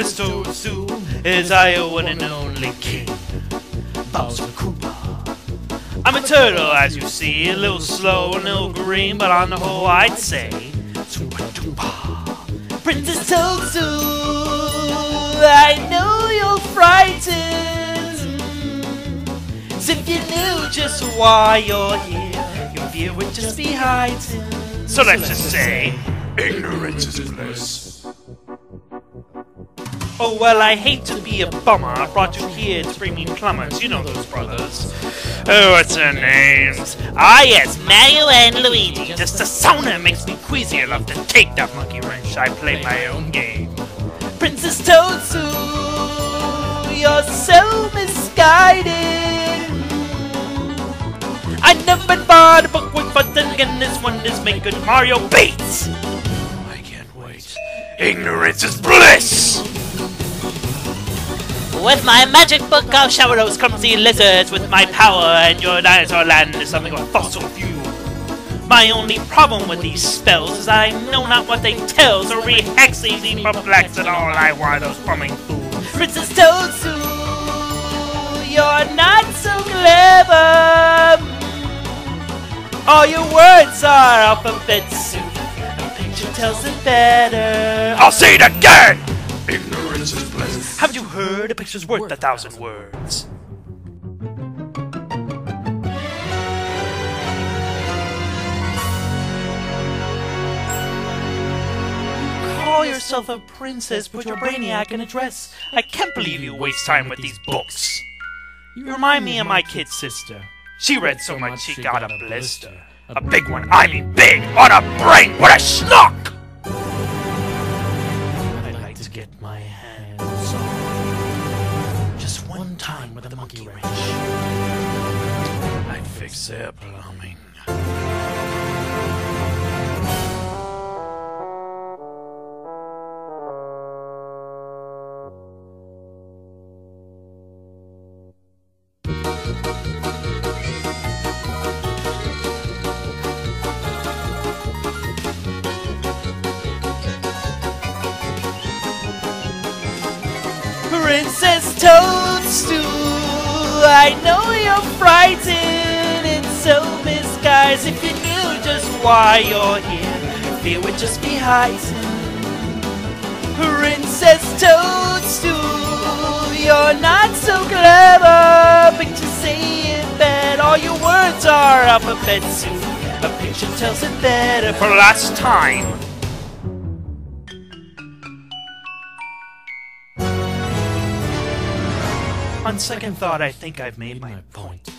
Mr. Toadstool is one and only king, Bowser Koopa. I'm a turtle, as you see, a little slow, a little green, but on the whole, I'd say. Princess Toadstool, I know you're frightened. If you knew just why you're here, your fear would just be heightened. So let's just say, Ignorance is bliss. Oh, well, I hate to be a bummer. I brought you here to bring me plumbers. You know those brothers. Oh, what's their names? Ah, yes, Mario and Luigi. Just the that makes me queasy enough to take that monkey wrench. I play my own game. Princess Toadstool, you're so misguided. I never bought a book with, but then again, this one is make good Mario beats. I can't wait. Ignorance is bliss! With my magic book, I'll shower those clumsy lizards with my power, and your dinosaur land is something of a fossil fuel. My only problem with these spells is I know not what they tell, so rehex easy perplexed and all I want those plumbing fools. Princess Toadstool, you're not so clever. All your words are alphabet soup. A picture tells it better. I'll say it again! Ignorance is bliss. Haven't you heard? A picture's worth a thousand words. Call yourself a princess, put your brainiac in a dress. I can't believe you waste time with these books. You remind me of my kid sister. She read so much she got a blister. A big one, I mean big, on a brain, what a schnock! Time with a monkey wrench. I'd fix their plumbing. Princess Toadstool, I know you're frightened and so misguised. If you knew just why you're here, fear would just be heightened. Princess Toadstool, you're not so clever. but Picture say it bad, all your words are alphabet soup. A picture tells it better. For last time. On second thought, I think I've made my point.